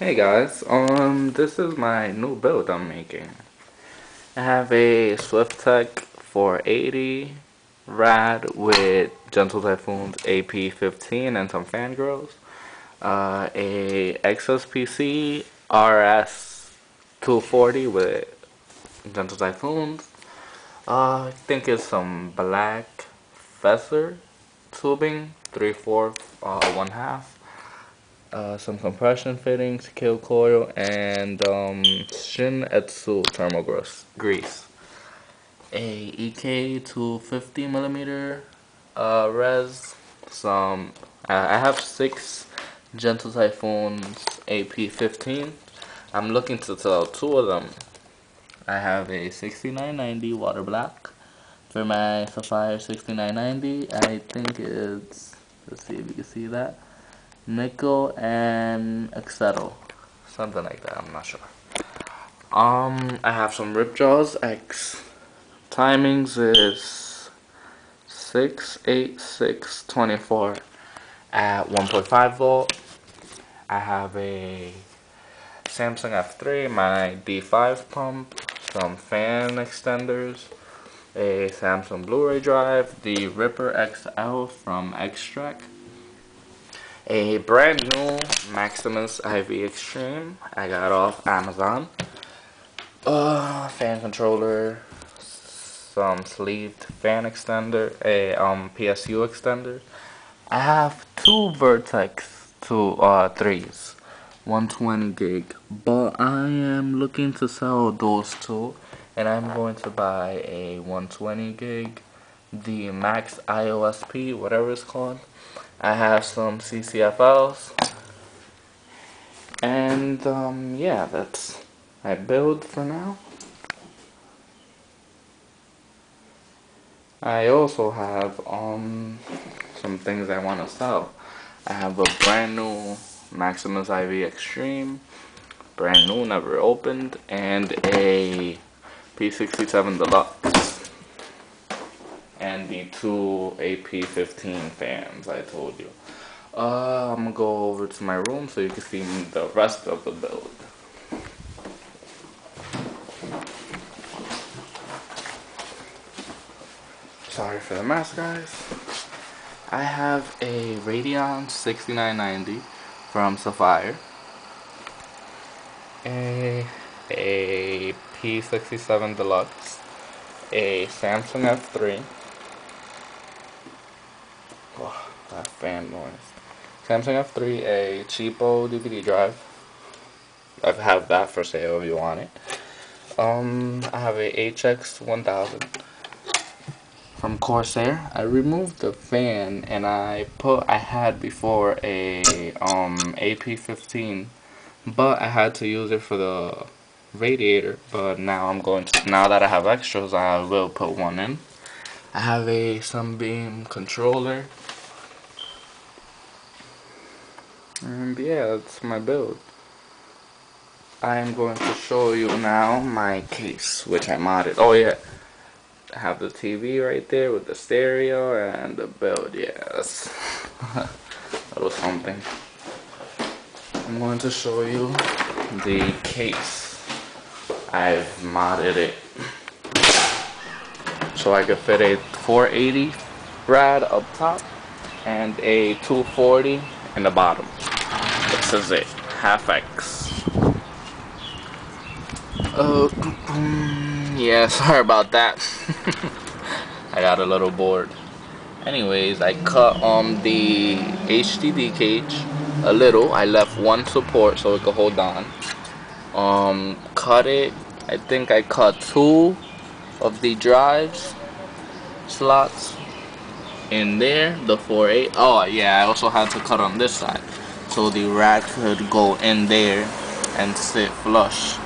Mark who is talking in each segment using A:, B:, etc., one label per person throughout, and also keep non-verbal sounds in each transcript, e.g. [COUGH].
A: Hey guys, um, this is my new build I'm making. I have a Swiftech 480 rad with Gentle Typhoon's AP15 and some fan grills. Uh, a XSPC RS 240 with Gentle Typhoons. Uh, I think it's some black Feser tubing, 3 4 uh, 1 half uh, some compression fittings, kill coil, and um, Shin Etsu thermal grease. A EK 250 millimeter uh, res. Some I have six Gentle Typhoons AP15. I'm looking to sell two of them. I have a 6990 water block for my Sapphire 6990. I think it's let's see if you can see that nickel and etc. Something like that, I'm not sure. Um, I have some Ripjaws X. Timings is 68624 at 1.5 volt. I have a Samsung F3, my D5 pump, some fan extenders, a Samsung Blu-ray drive, the Ripper XL from Xtrac, a brand new Maximus IV Extreme I got off Amazon. Uh, fan controller, some sleeved fan extender, a um PSU extender. I have two Vertex two uh threes, 120 gig, but I am looking to sell those two, and I'm going to buy a 120 gig, the Max IOSP, whatever it's called. I have some CCFLs. And um, yeah, that's my build for now. I also have um some things I want to sell. I have a brand new Maximus IV Extreme, brand new, never opened, and a P67 Deluxe and the two AP15 fans I told you. Uh, I'm gonna go over to my room so you can see the rest of the build. Sorry for the mess, guys. I have a Radeon 6990 from Sapphire. A, a P67 Deluxe. A Samsung F3 Fan noise. Samsung F3, a cheapo DVD drive. I have that for sale if you want it. Um, I have a HX 1000 from Corsair. I removed the fan and I put, I had before a um AP15, but I had to use it for the radiator. But now I'm going to, now that I have extras, I will put one in. I have a Sunbeam controller And yeah, that's my build. I am going to show you now my case, which I modded. Oh yeah, I have the TV right there with the stereo and the build. Yes, [LAUGHS] that was something. I'm going to show you the case. I've modded it so I could fit a 480 rad up top and a 240 in the bottom. This is it. HAF X. Uh, [CLEARS THROAT] yeah, sorry about that. [LAUGHS] I got a little bored. Anyways, I cut um the HDD cage a little. I left one support so it could hold on. Um, cut it. I think I cut two of the drives slots in there. The 4.8. Oh yeah, I also had to cut on this side so the rack could go in there and sit flush.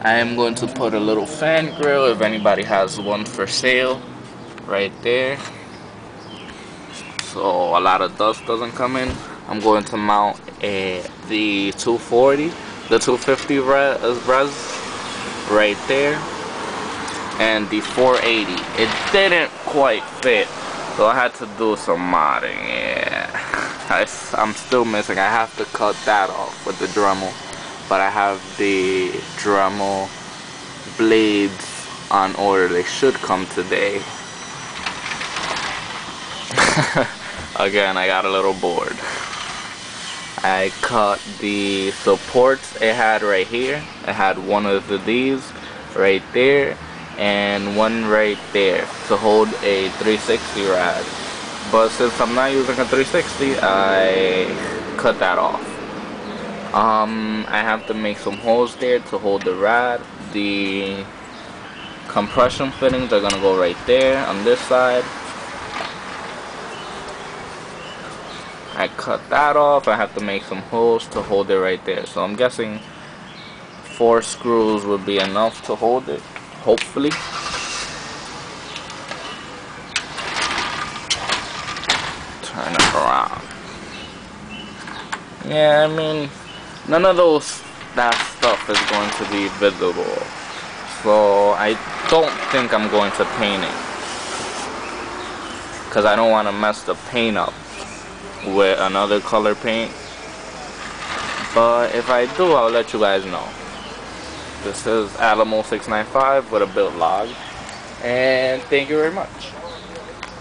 A: I am going to put a little fan grill if anybody has one for sale right there so a lot of dust doesn't come in. I'm going to mount a the 240, the 250 res, res right there and the 480. It didn't quite fit so I had to do some modding, yeah. I, I'm still missing. I have to cut that off with the Dremel. But I have the Dremel blades on order. They should come today. [LAUGHS] Again, I got a little bored. I cut the supports it had right here. It had one of these right there and one right there to hold a 360 rad. But since I'm not using a 360, I cut that off. Um, I have to make some holes there to hold the rad. The compression fittings are gonna go right there on this side. I cut that off. I have to make some holes to hold it right there. So I'm guessing four screws would be enough to hold it. Hopefully. Turn it around. Yeah, I mean, none of those that stuff is going to be visible. So I don't think I'm going to paint it. Because I don't want to mess the paint up with another color paint. But if I do, I'll let you guys know. This is Alamo695 with a build log. And thank you very much.